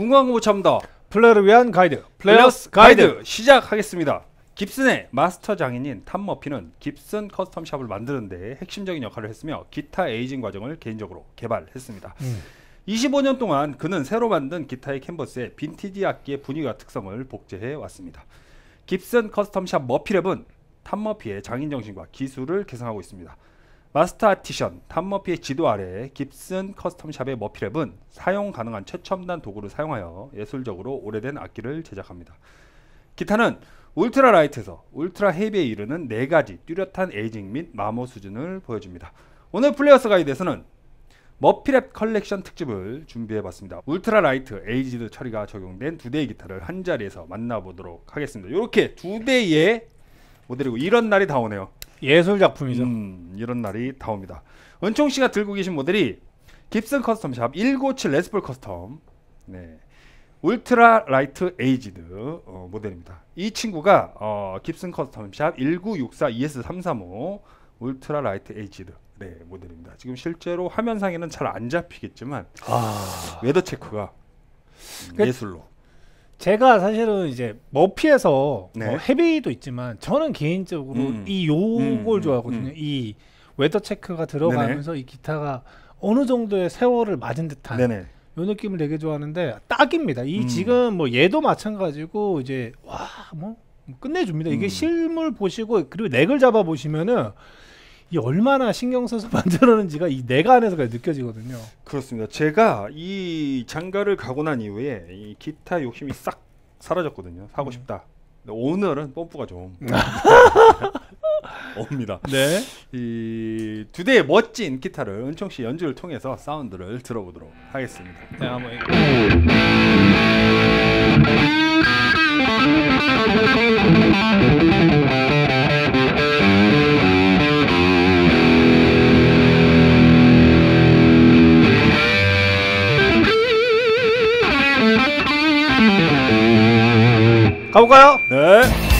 궁금한 참더 플레이를 위한 가이드 Players Guide 시작하겠습니다. Gibson의 마스터 장인인 Tom Murphy는 Gibson Custom Shop을 만드는 데 핵심적인 역할을 했으며 기타 aging 과정을 개인적으로 개발했습니다. 음. 25년 동안 그는 새로 만든 기타의 캔버스에 빈티지 악기의 분위기와 특성을 복제해 왔습니다. Gibson Custom Shop Murphy Lab은 Tom Murphy의 장인 정신과 기술을 계승하고 있습니다. master artisan Tom Murphy의 지도 아래 Gibson Custom Shop의 Murphy Lab은 사용 가능한 최첨단 도구를 사용하여 예술적으로 오래된 악기를 제작합니다. 기타는 ultra light에서 ultra heavy에 이르는 네 가지 뚜렷한 aging 및 마모 수준을 보여줍니다. 오늘 Players Guide에서는 Murphy Lab 컬렉션 특집을 준비해봤습니다. ultra light aged 처리가 적용된 두 대의 기타를 한 자리에서 만나보도록 하겠습니다. 이렇게 두 대의 모델이고 이런 날이 다 오네요. 예술 작품이죠. 음, 이런 날이 다 옵니다. 은총 씨가 들고 계신 모델이 Gibson Custom Shop 197 Les Paul Custom. 네. ultra light aged 어, 모델입니다. 이 친구가 어, Gibson Custom Shop 1964 ES335 ultra light aged 네, 모델입니다. 지금 실제로 화면상에는 잘 안 잡히겠지만 아. weather check가 음, 그- 예술로 제가 사실은 이제 Murphy에서 네. 뭐 heavy도 있지만 저는 개인적으로 음. 이 요걸 음, 좋아하거든요. 음. 이 weather check가 들어가면서 이 기타가 어느 정도의 세월을 맞은 듯한 네네 요 느낌을 되게 좋아하는데 딱입니다. 이 음. 지금 뭐 얘도 마찬가지고 이제 와 뭐 끝내줍니다. 이게 음. 실물 보시고 그리고 넥을 잡아 보시면은 이 얼마나 신경 써서 만들었는지가 이넥 안에서가 느껴지거든요. 그렇습니다. 제가 이 장가를 가고 난 이후에 이 기타 욕심이 싹 사라졌거든요. 사고 음. 싶다. 오늘은 펌프가 좀 옵니다. 네. 이 두 대의 멋진 기타를 은총 씨 연주를 통해서 사운드를 들어보도록 하겠습니다. 네, 한번 이거. 가볼까요? 네.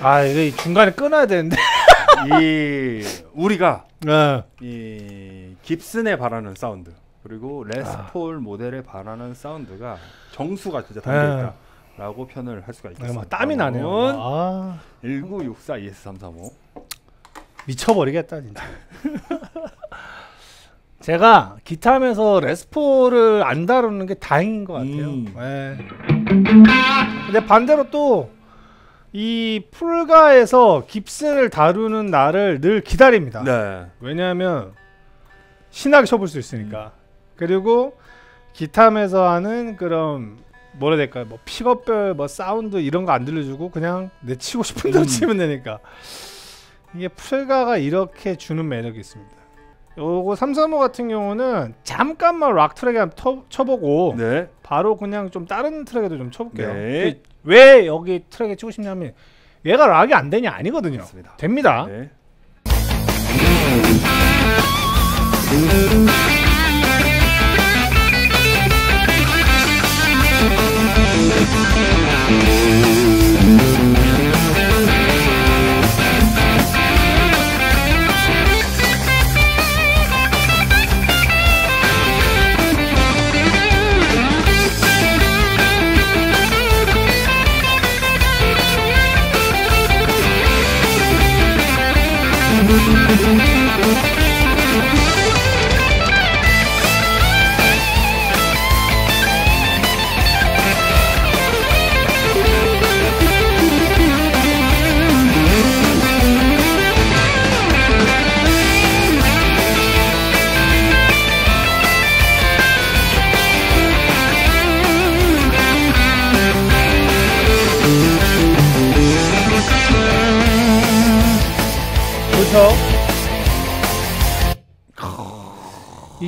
아 이거 중간에 끊어야 되는데. 이 우리가 네. 이 Gibson에 바라는 사운드 그리고 Les Paul 모델에 바라는 사운드가 정수가 진짜 담겨 있다 라고 표현을 할 수가 네, 있겠습니다. 막 땀이 나네요. 아, 1964 ES335. 미쳐버리겠다 진짜. 제가 기타 하면서 Les Paul을 안 다루는 게 다행인 것 같아요. 음. 네. 근데 반대로 또 이 플가에서 Gibson을 다루는 날을 늘 기다립니다. 네. 왜냐하면 신나게 쳐볼 수 있으니까. 그리고 기타면서 하는 그런 뭐라 해야 될까요? 뭐 픽업별 뭐 사운드 이런 거 안 들려주고 그냥 내 치고 싶은 대로 음. 치면 되니까. 이게 플가가 이렇게 주는 매력이 있습니다. 요거 335 같은 경우는 잠깐만 rock 트랙에 한번 터- 쳐보고 네. 바로 그냥 좀 다른 트랙에도 좀 쳐볼게요. 네. 그왜 여기 트랙에 치고 싶냐면 얘가 락이 안 되냐 아니거든요. 맞습니다. 됩니다. 네.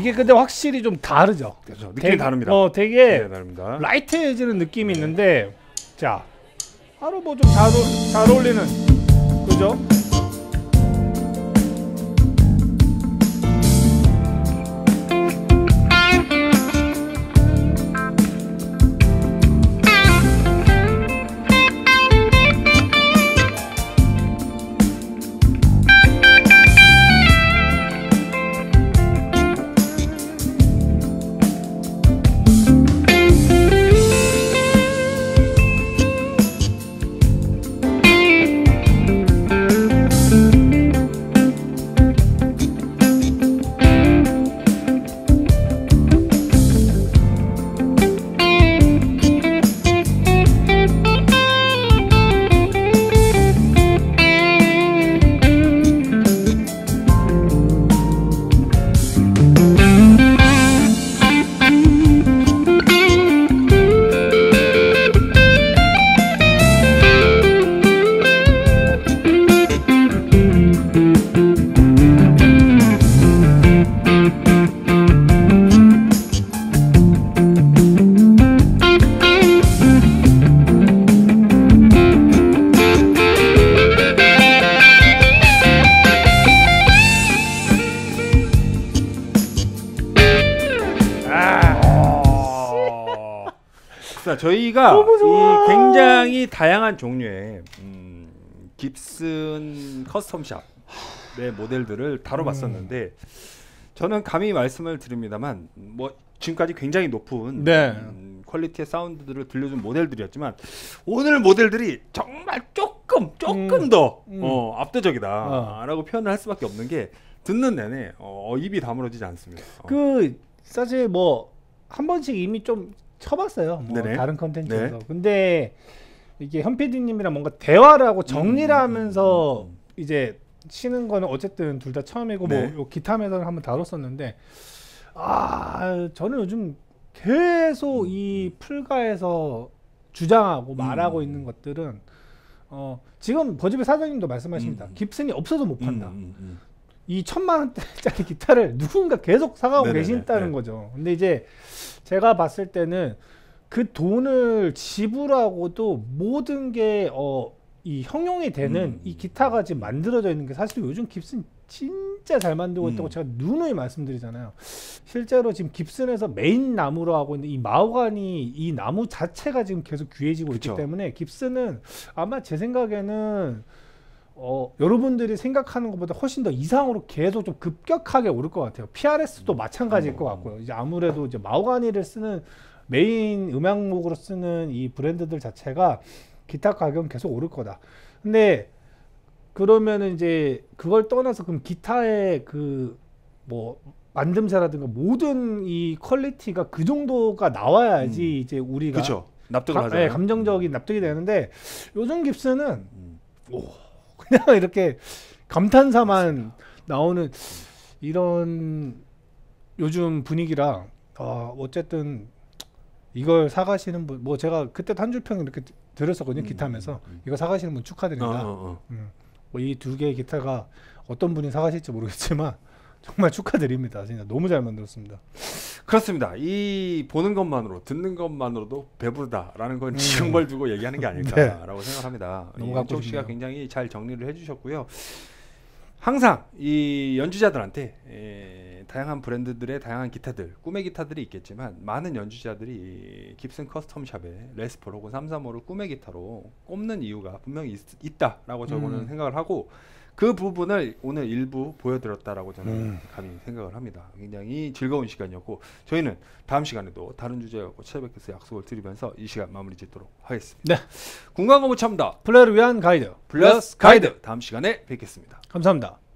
이게 근데 확실히 좀 다르죠. 그렇죠. 느낌이 되게- 다릅니다. 어, 되게 네, 다릅니다. 라이트해지는 느낌이 있는데 자 바로 뭐 좀 잘 잘 어울리는 그죠? 자, 저희가. 이 굉장히 다양한 종류의 음, 깁슨 커스텀샵 의 모델들을 다뤄봤었는데 저는 감히 말씀을 드립니다만 뭐 지금까지 굉장히 높은 네. 음, 퀄리티의 사운드들을 들려준 모델들이었지만 오늘 모델들이 정말 조금 조금 음. 더 음. 어, 압도적이다라고 어. 표현을 할 수밖에 없는 게 듣는 내내 어, 입이 다물어지지 않습니다. 어. 그 사실 뭐 한 번씩 이미 좀 쳐봤어요. 뭐 네네. 다른 컨텐츠에서. 네. 근데 이게 현 PD님이랑 뭔가 대화를 하고 정리를 음, 음, 하면서 음, 음. 이제 치는 거는 어쨌든 둘 다 처음이고 네. 뭐요 기타에서는 한번 다뤘었는데 아 저는 요즘 계속 이 풀가에서 주장하고 말하고 음. 있는 것들은 어 지금 버즈비 사장님도 말씀하십니다. 음. 깁슨이 없어도 못 판다. 이 천만 원짜리 기타를 누군가 계속 사가고 네네네, 계신다는 네. 거죠. 근데 이제 제가 봤을 때는 그 돈을 지불하고도 모든 게 어 이 형용이 되는 음. 이 기타가 지금 만들어져 있는 게 사실 요즘 깁슨 진짜 잘 만들고 있다고 음. 제가 누누이 말씀드리잖아요. 실제로 지금 깁슨에서 메인 나무로 하고 있는 이 마호가니 이 나무 자체가 지금 계속 귀해지고 그쵸. 있기 때문에 깁슨은 아마 제 생각에는 어, 여러분들이 생각하는 것보다 훨씬 더 이상으로 계속 좀 급격하게 오를 것 같아요. PRS도 마찬가지일 것 같고요. 이제 아무래도 이제 마호가니를 쓰는 메인 음향목으로 쓰는 이 브랜드들 자체가 기타 가격은 계속 오를 거다. 근데 그러면은 이제 그걸 떠나서 그럼 기타의 그 뭐 만듦새라든가 모든 이 퀄리티가 그 정도가 나와야지 이제 우리가 그렇죠. 납득을 가- 하잖아요. 예, 감정적인 납득이 되는데 요즘 깁스는 음. 그냥 이렇게 감탄사만 나오는 이런 요즘 분위기라 어, 어쨌든 이걸 사가시는 분 뭐 제가 그때 한줄평 이렇게 들었었거든요 음, 기타면서 음, 음. 이거 사가시는 분 어, 축하드립니다. 어, 어. 뭐이두 개의 기타가 어떤 분이 사가실지 모르겠지만 정말 축하드립니다. 진짜 너무 잘 만들었습니다. 그렇습니다. 이 보는 것만으로 듣는 것만으로도 배부르다라는 건 지금걸 두고 얘기하는 게 아닐까라고 생각합니다. 음. 네. 너무 이 갖고 연쪽 씨가. 굉장히 잘 정리를 해주셨고요. 항상 이 연주자들한테 에, 다양한 브랜드들의 다양한 기타들, 꿈의 기타들이 있겠지만 많은 연주자들이 이 Gibson Custom Shop에 Les Paul 혹은 335를 꿈의 기타로 꼽는 이유가 분명히 있, 다라고 저는 음. 생각을 하고 그 부분을 오늘 일부 보여드렸다라고 저는 음. 감히 생각을 합니다. 굉장히 즐거운 시간이었고 저희는 다음 시간에도 다른 주제 갖고 찾아뵙겠서 약속을 드리면서 이 시간 마무리 짓도록 하겠습니다. 네. 공간 거무 참다 플레이를 위한 가이드 플러스 가이드 다음 시간에 뵙겠습니다. 감사합니다.